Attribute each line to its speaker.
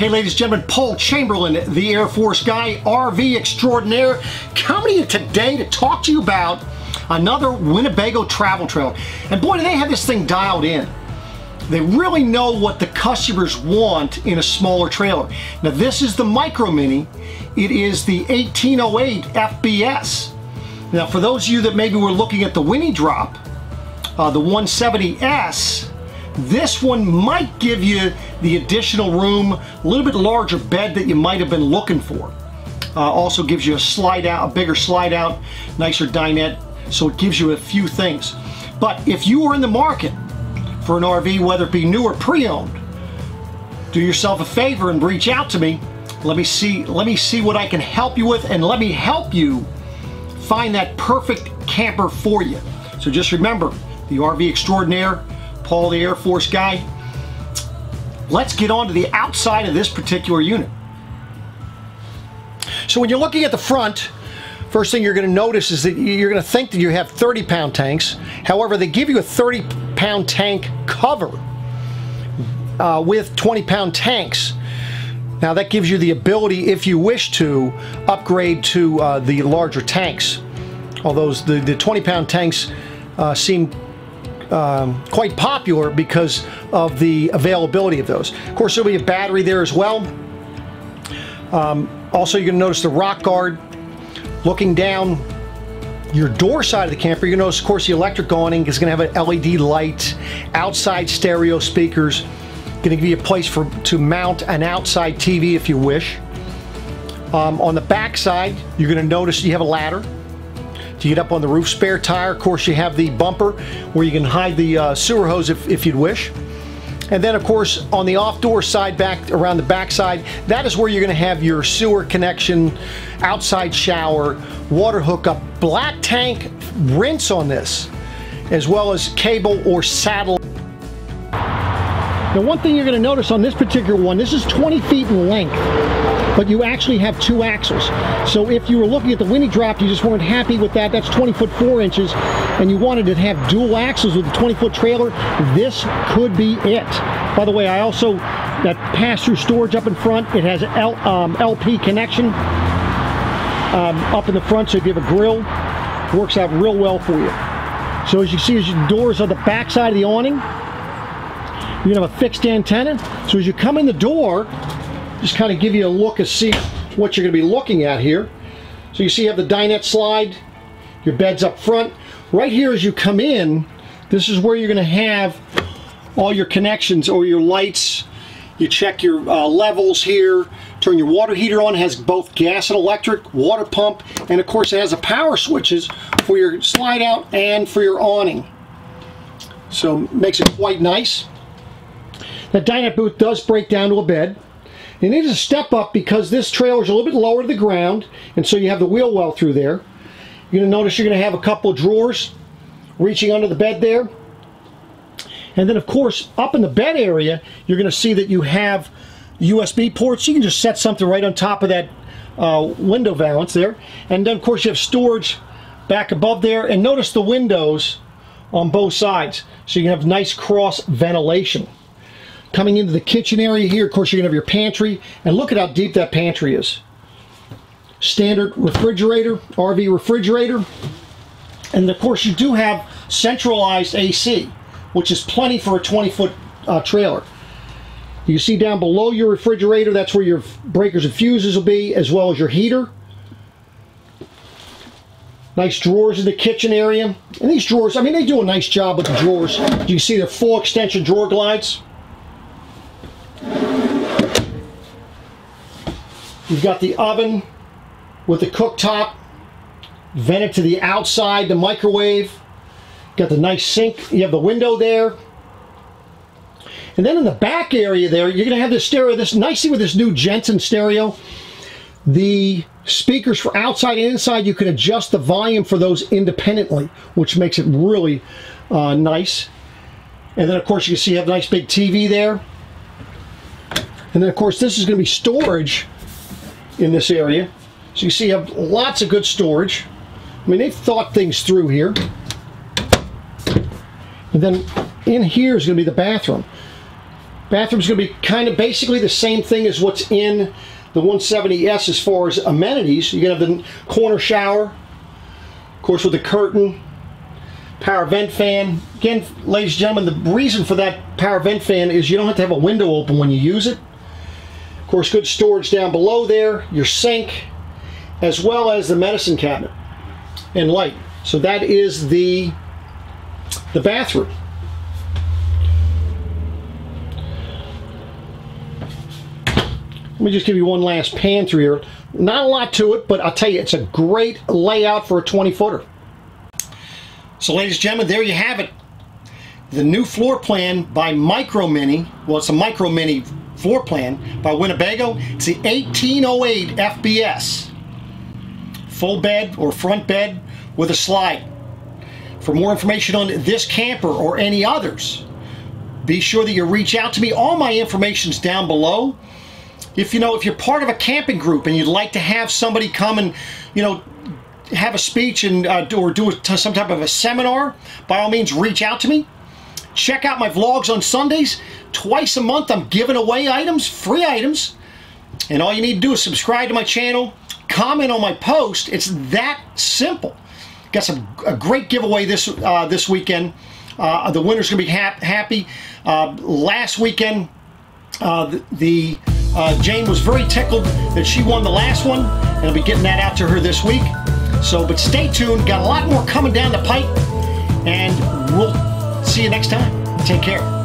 Speaker 1: Okay, ladies and gentlemen, Paul Chamberlain, the Air Force guy, RV extraordinaire, coming to you today to talk to you about another Winnebago travel trailer. And boy, do they have this thing dialed in. They really know what the customers want in a smaller trailer. Now, this is the Micro Minnie. It is the 1808 FBS. Now, for those of you that maybe were looking at the Winnie Drop, uh, the 170S, this one might give you the additional room, a little bit larger bed that you might have been looking for. Uh, also gives you a slide out, a bigger slide out, nicer dinette, so it gives you a few things. But if you are in the market for an RV, whether it be new or pre-owned, do yourself a favor and reach out to me. Let me see, let me see what I can help you with and let me help you find that perfect camper for you. So just remember, the RV extraordinaire, Paul the Air Force guy. Let's get on to the outside of this particular unit. So when you're looking at the front, first thing you're going to notice is that you're going to think that you have 30 pound tanks. However, they give you a 30 pound tank cover uh, with 20 pound tanks. Now that gives you the ability, if you wish to, upgrade to uh, the larger tanks. Although the, the 20 pound tanks uh, seem um, quite popular because of the availability of those. Of course, there'll be a battery there as well. Um, also, you're to notice the rock guard. Looking down your door side of the camper, you're to notice, of course, the electric awning is going to have an LED light, outside stereo speakers, going to give you a place for to mount an outside TV if you wish. Um, on the back side, you're going to notice you have a ladder to get up on the roof. Spare tire, of course, you have the bumper where you can hide the uh, sewer hose if, if you'd wish. And then, of course, on the off-door side, back around the back side, that is where you're going to have your sewer connection, outside shower, water hookup, black tank rinse on this, as well as cable or saddle. Now, one thing you're going to notice on this particular one, this is 20 feet in length but you actually have two axles. So if you were looking at the Winnie Drop, you just weren't happy with that, that's 20 foot 4 inches, and you wanted to have dual axles with a 20 foot trailer, this could be it. By the way, I also, that pass-through storage up in front, it has L, um, LP connection um, up in the front, so if you have a grill, works out real well for you. So as you see, as your doors are the back side of the awning, you're gonna have a fixed antenna. So as you come in the door, just kind of give you a look and see what you're to be looking at here. So you see you have the dinette slide, your bed's up front. Right here as you come in, this is where you're to have all your connections or your lights. You check your uh, levels here, turn your water heater on, it has both gas and electric, water pump, and of course it has a power switches for your slide out and for your awning. So makes it quite nice. The dinette booth does break down to a bed. And it is a step up because this trailer is a little bit lower to the ground, and so you have the wheel well through there. You're going to notice you're going to have a couple drawers reaching under the bed there. And then, of course, up in the bed area, you're going to see that you have USB ports. You can just set something right on top of that uh, window valance there. And then, of course, you have storage back above there. And notice the windows on both sides. So you can have nice cross ventilation. Coming into the kitchen area here, of course, you're going to have your pantry. And look at how deep that pantry is. Standard refrigerator, RV refrigerator. And of course, you do have centralized AC, which is plenty for a 20-foot uh, trailer. You see down below your refrigerator, that's where your breakers and fuses will be, as well as your heater. Nice drawers in the kitchen area. And these drawers, I mean, they do a nice job with the drawers. Do you see the full extension drawer glides. You've got the oven with the cooktop vented to the outside, the microwave. Got the nice sink. You have the window there. And then in the back area there, you're going to have this stereo, this nicely with this new Jensen stereo. The speakers for outside and inside, you can adjust the volume for those independently, which makes it really uh, nice. And then, of course, you can see you have a nice big TV there. And then, of course, this is going to be storage in this area. So you see you have lots of good storage. I mean, they've thought things through here. And then in here is going to be the bathroom. Bathroom's going to be kind of basically the same thing as what's in the 170S as far as amenities. You're going to have the corner shower, of course with the curtain, power vent fan. Again, ladies and gentlemen, the reason for that power vent fan is you don't have to have a window open when you use it. Course, good storage down below there, your sink, as well as the medicine cabinet and light. So that is the, the bathroom. Let me just give you one last pan through here. Not a lot to it, but I'll tell you, it's a great layout for a 20 footer. So ladies and gentlemen, there you have it. The new floor plan by Micro Minnie. Well, it's a Micro Minnie floor plan by Winnebago. It's the 1808 FBS. Full bed or front bed with a slide. For more information on this camper or any others, be sure that you reach out to me. All my information's down below. If you know, if you're part of a camping group and you'd like to have somebody come and, you know, have a speech and uh, do, or do a, some type of a seminar, by all means, reach out to me. Check out my vlogs on Sundays. Twice a month, I'm giving away items, free items. And all you need to do is subscribe to my channel, comment on my post. It's that simple. Got some a great giveaway this uh, this weekend. Uh, the winner's gonna be ha happy. Uh, last weekend, uh, the, the uh, Jane was very tickled that she won the last one, and I'll be getting that out to her this week. So, but stay tuned. Got a lot more coming down the pipe, and we'll see you next time. Take care.